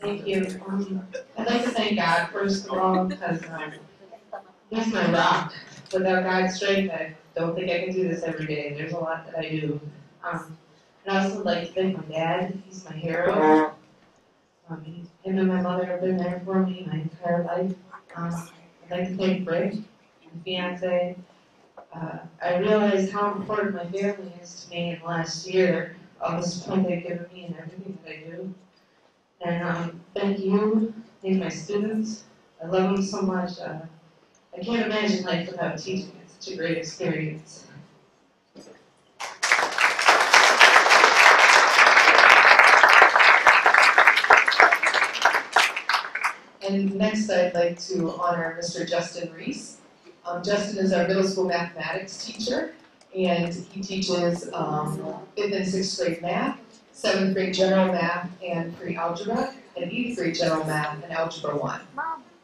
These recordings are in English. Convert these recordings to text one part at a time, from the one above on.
Thank you. Um, I'd like to thank God first of all, because, um, He's my rock. Without God's strength, I don't think I can do this every day. There's a lot that I do. Um, and I also like to thank my dad. He's my hero. Um, him and my mother have been there for me my entire life. Um, I'd like to thank Rick, my fiance. Uh, I realized how important my family is to me in the last year. All the support they've given me and everything that I do. And um, thank you, thank my students. I love them so much. Uh, I can't imagine life without teaching. It's such a great experience. And next, I'd like to honor Mr. Justin Reese. Um, Justin is our middle school mathematics teacher, and he teaches um, fifth and sixth grade math, seventh grade general math and pre-algebra, and eighth grade general math and algebra one.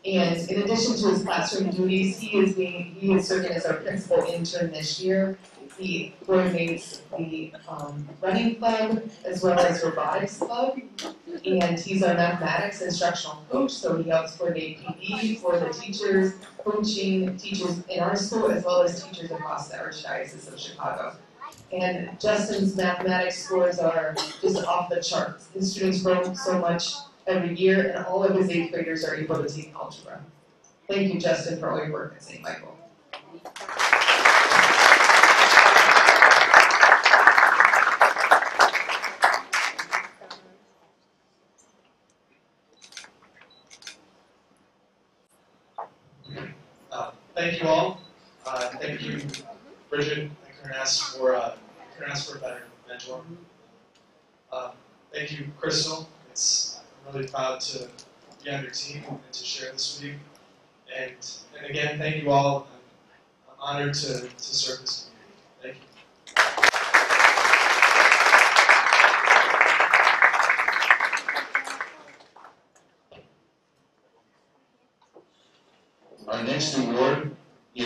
And in addition to his classroom duties, he is being, he is serving as our principal intern this year. He coordinates the um, running club as well as robotics club. And he's our mathematics instructional coach, so he helps coordinate PE for the teachers, coaching teachers in our school as well as teachers across the Archdiocese of Chicago. And Justin's mathematics scores are just off the charts. His students grow so much every year, and all of his eighth graders are able to take algebra. Thank you, Justin, for all your work at St. Michael. Uh, thank you all. Uh, thank you, Bridget and Karnas for uh, for a better mentor. Uh, thank you, Crystal. It's I'm really proud to be on your team and to share this with you. And and again, thank you all. I'm, I'm honored to, to serve this community. Thank you. Our next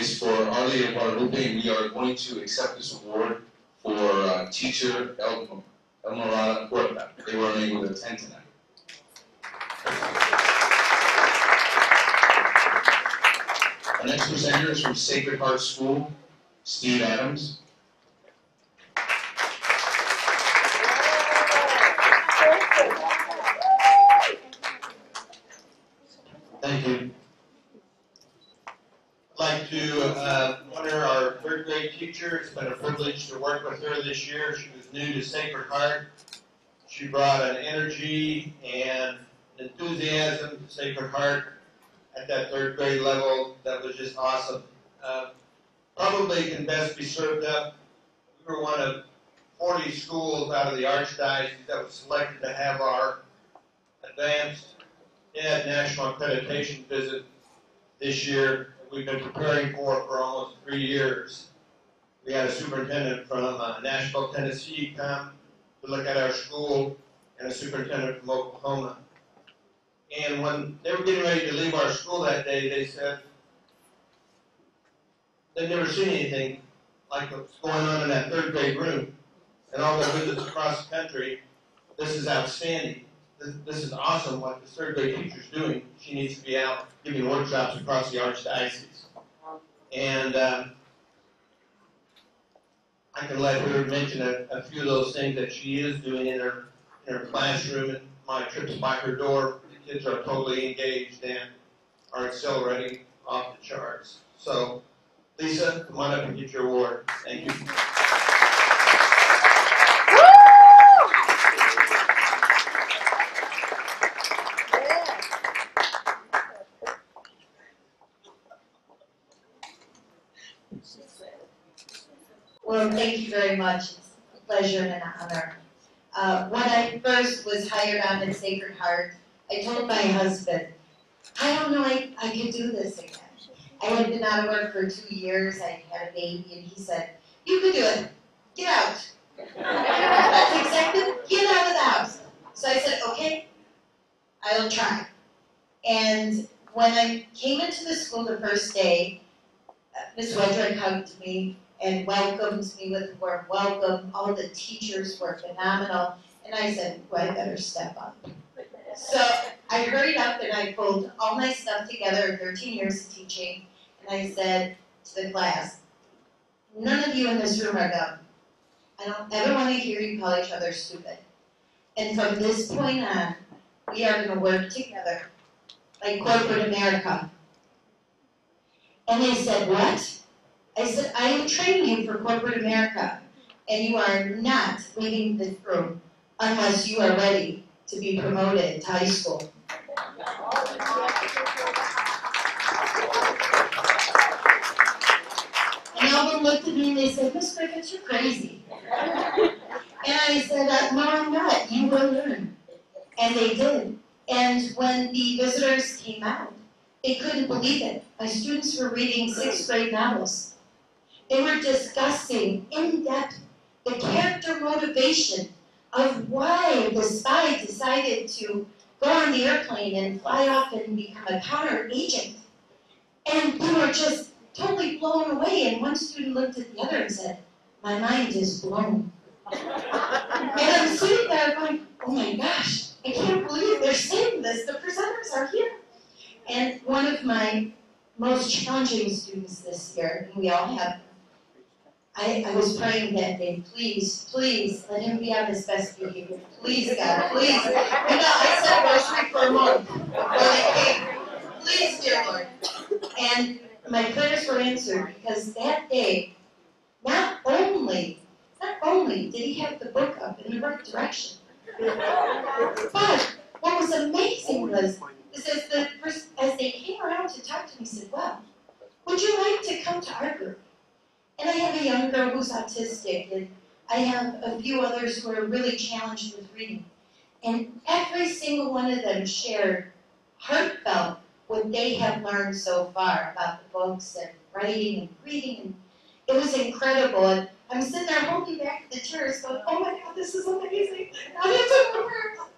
is for Our Lady of Guadalupe, and we are going to accept this award for uh, teacher El Elmorada Puerta. They were unable to attend tonight. Our next presenter is from Sacred Heart School, Steve Adams. Thank you. I'd like to uh, honor grade teacher. It's been a privilege to work with her this year. She was new to Sacred Heart. She brought an energy and enthusiasm to Sacred Heart at that third grade level that was just awesome. Uh, probably can best be served up. We were one of 40 schools out of the Archdiocese that was selected to have our advanced Ed National Accreditation visit this year we've been preparing for for almost three years. We had a superintendent from uh, Nashville, Tennessee come to look at our school and a superintendent from Oklahoma. And when they were getting ready to leave our school that day, they said they'd never seen anything like what's going on in that third grade room and all their visits across the country. This is outstanding this, this is awesome what the third grade teacher's doing. She needs to be out giving workshops across the Archdiocese. And uh, I can let her mention a, a few of those things that she is doing in her in her classroom and my trips by her door. The kids are totally engaged and are accelerating off the charts. So, Lisa, come on up and get your award. Thank you. Well, thank you very much. It's a pleasure and an honor. Uh, when I first was hired on at Sacred Heart, I told my husband, I don't know I, I could do this again. I had been out of work for two years, I had a baby, and he said, You could do it. Get out. That's exactly, get out of the house. So I said, Okay, I'll try. And when I came into the school the first day, uh, Miss Wedrick hugged me and welcomed me with a warm welcome. All the teachers were phenomenal. And I said, well, I better step up. So I hurried up and I pulled all my stuff together, 13 years of teaching, and I said to the class, none of you in this room are dumb. I don't ever want to hear you call each other stupid. And from this point on, we are going to work together like corporate America. And they said, What? I said, I am training you for corporate America, and you are not leaving this room unless you are ready to be promoted to high school. And them looked at me and they said, Miss Griffiths, you're crazy. And I said, uh, no, I'm not. You will learn. And they did. And when the visitors came out, they couldn't believe it. My students were reading sixth grade novels. They were discussing in depth the character motivation of why the spy decided to go on the airplane and fly off and become a counter agent. And they were just totally blown away. And one student looked at the other and said, My mind is blown. and I'm sitting there going, Oh my gosh, I can't believe they're saying this. The presenters are here. And one of my most challenging students this year, and we all have I, I was praying that day, please, please, let him be on his best behavior. Please, God, please. You know, I said grocery for a month before they came. Please, dear Lord. And my prayers were answered because that day, not only, not only did he have the book up in the right direction, but what was amazing was, is as the as they came around to talk to me, said, "Well, would you like to come to our group?" And I have a young girl who's autistic, and I have a few others who are really challenged with reading. And every single one of them shared heartfelt what they have learned so far about the books and writing and reading. And it was incredible. And I'm sitting there holding back the tears, going, oh my God, this is amazing. I have to remember.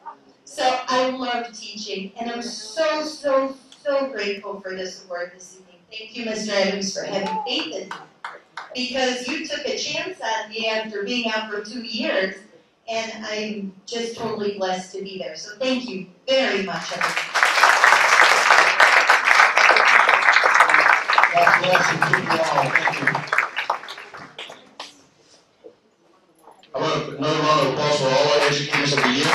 So I love teaching, and I'm so, so, so grateful for this award this evening. Thank you, Mr. Adams, for having faith in me. Because you took a chance on me after being out for two years, and I'm just totally blessed to be there. So thank you very much, everyone. God bless you, keep you all, thank you. How about another round of applause for all our educators of the year?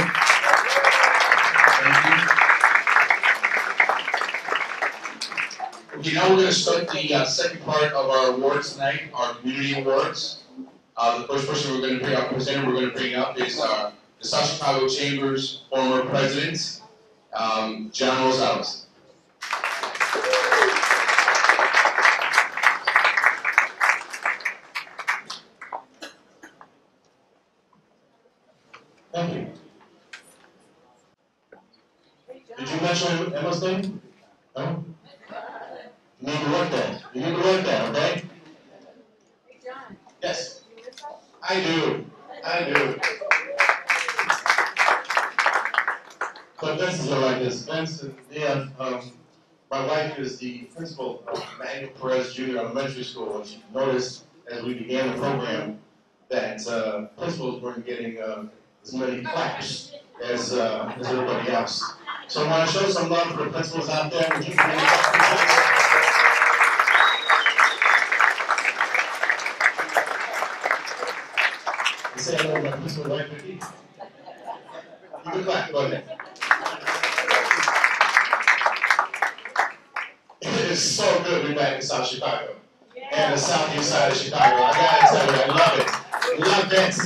Thank you. Okay, now we're gonna start the uh, second part of our awards tonight, our community awards. Uh, the first person we're gonna bring up, presenter we're gonna bring up is, uh, the South Chicago Chamber's former president, um, John Rosales. Thank you. Did you mention Emma's name? No? You need to work that, you need to work that, okay? Yes. I do, I do. Vince is like this, and Dan, um, my wife is the principal of Manuel Perez Junior Elementary School, and she noticed as we began the program that, uh, principals weren't getting, uh, as many claps as, uh, as everybody else. So I want to show some love for the principals out there. Say hello to my principal wife, Vicki. You can clap, go ahead. It is good to in South Chicago and the southeast side of Chicago. I gotta tell you, I love it. Love this.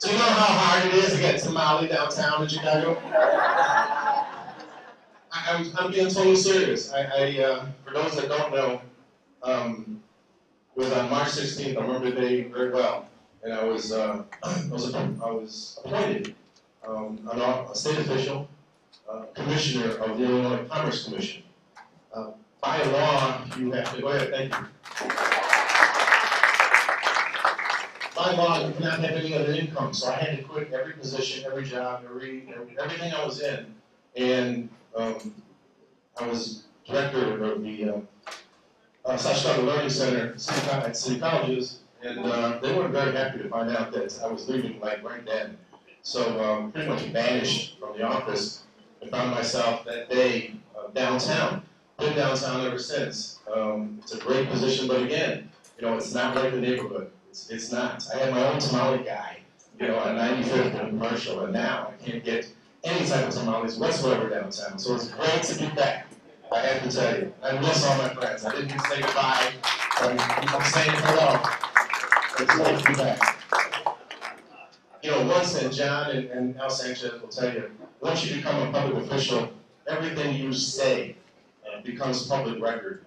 Do you know how hard it is to get to Tamale downtown in Chicago? I, I'm, I'm being totally serious. I, I uh, for those that don't know, um, it was on March 16th. I remember the day very well, and I was uh, I was I was appointed um, an, a state official, uh, commissioner of the Illinois Commerce Commission. By law, you have to go ahead. Thank you. by law, you cannot have any other income, so I had to quit every position, every job, every, every- everything I was in. And, um, I was director of the, uh, uh, Learning Center at city colleges, and uh, they weren't very happy to find out that I was leaving like right then. So um, pretty much banished from the office and found myself that day uh, downtown. Been downtown ever since. Um, it's a great position, but again, you know, it's not like the neighborhood. It's, it's not. I had my own tamale guy, you know, on 95th and Commercial, and now I can't get any type of tamales whatsoever downtown. So it's great to be back. I have to tell you, I miss all my friends. I didn't say goodbye. I'm, I'm saying hello. It's great to be back. You know, once, and John and, and Al Sanchez will tell you, once you become a public official, everything you say becomes public record.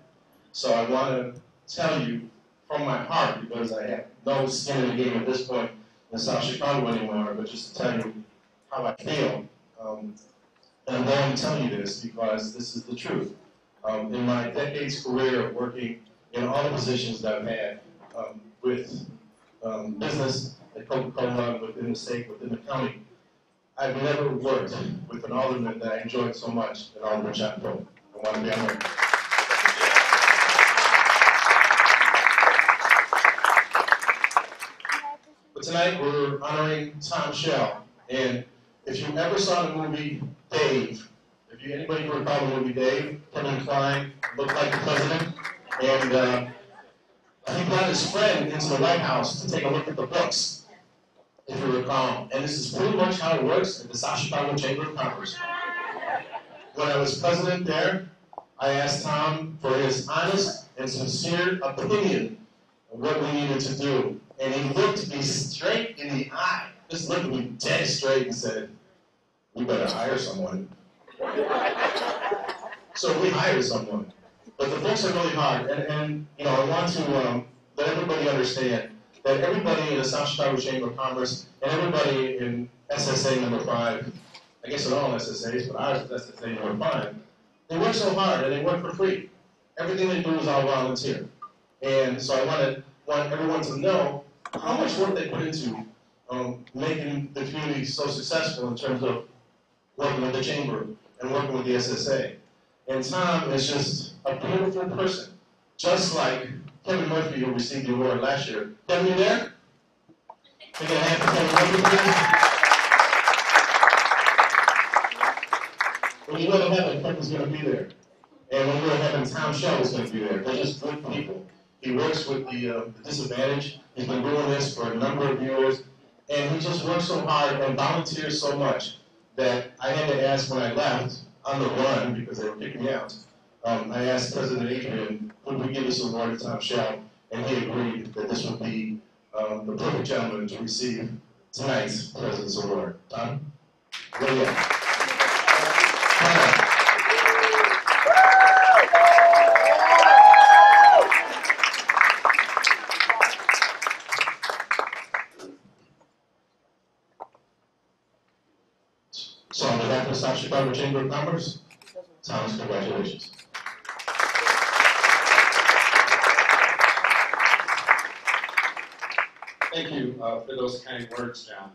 So I want to tell you from my heart, because I have no skin in the game at this point in South Chicago anymore, but just to tell you how I feel. Um, and I'm going to tell you this because this is the truth. Um, in my decades career of working in all the positions that I've had um, with um, business at Coca-Cola, within the state, within the county, I've never worked with an alderman that I enjoyed so much than Alderman John Pope. I want to be on record. But tonight we're honoring Tom Shell. And if you ever saw the movie Dave, if you anybody who recall the movie Dave, Kevin Kline looked like the president, and uh, he brought his friend into the White House to take a look at the books, if you recall. And this is pretty much how it works at the South Chicago Chamber of Commerce. When I was president there, I asked Tom for his honest and sincere opinion of what we needed to do. And he looked me straight in the eye, just looked me dead straight and said, we better hire someone. so we hired someone. But the books are really hard, and, and you know, I want to um, let everybody understand that everybody in the South Chicago Chamber of Commerce and everybody in SSA number five, I guess they're all SSAs, but ours is SSA number five, they work so hard and they work for free. Everything they do is all volunteer. And so I wanted, want everyone to know how much work they put into um, making the community so successful in terms of working with the chamber and working with the SSA. And Tom is just a beautiful person, just like Kevin Murphy, who received the award last year. Kevin, you there? Can I get a hand for Kevin Murphy, When you go to heaven, Kevin's gonna be there. And when we we're in heaven, Tom Shell is gonna be there. They're just good people. He works with the, uh, the disadvantaged. He's been doing this for a number of years. And he just works so hard and volunteers so much that I had to ask when I left on the run because they were kicking me out. Um, I asked President Adrian, would we give this award to Tom Shell? And he agreed that this would be um, the perfect gentleman to receive tonight's President's Award. Tom? Where you at? Come on. So on behalf of the South Chicago Chamber of Commerce, congratulations. Thank you uh, for those kind words, John.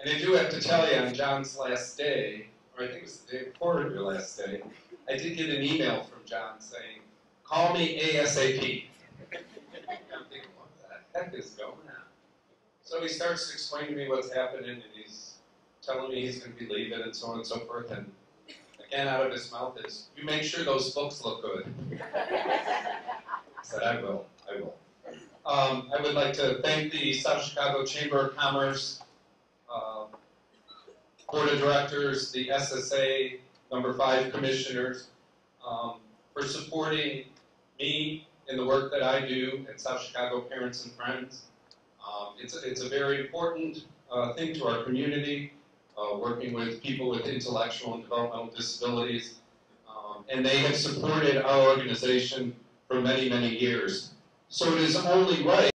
And I do have to tell you, on John's last day, or I think it was the day before your last day, I did get an email from John saying, call me ASAP. I'm thinking, what the heck is going on? So he starts to explain to me what's happening, and he's telling me he's going to be leaving and so on and so forth. And again, out of his mouth is, you make sure those books look good. I said, I will, I will. Um, I would like to thank the South Chicago Chamber of Commerce, uh, Board of Directors, the SSA, number five commissioners, um, for supporting me in the work that I do at South Chicago Parents and Friends. Um, it's, a, it's a very important uh, thing to our community, uh, working with people with intellectual and developmental disabilities. Um, and they have supported our organization for many, many years. So it is only right